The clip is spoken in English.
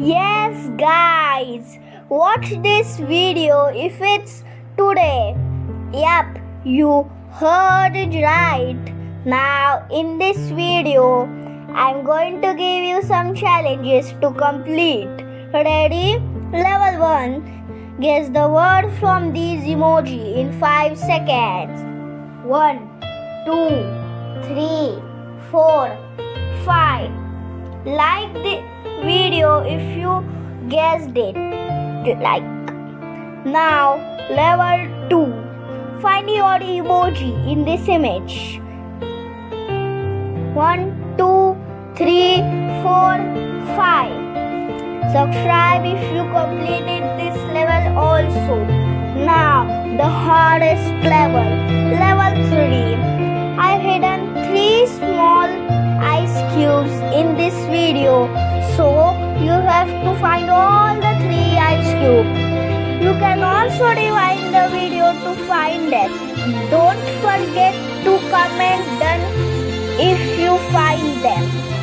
Yes, guys, watch this video if it's today. Yep, you heard it right. Now, in this video, I'm going to give you some challenges to complete. Ready? Level 1 Guess the word from these emoji in 5 seconds. 1, 2, 3, 4, 5. Like the guessed it. Like. Now, level 2. Find your emoji in this image. 1, 2, 3, 4, 5. Subscribe if you completed this level also. Now, the hardest level. Level 3. I've hidden 3 small ice cubes in this video. So, you have to find all the 3 ice cubes. You can also rewind the video to find it. Don't forget to comment done if you find them.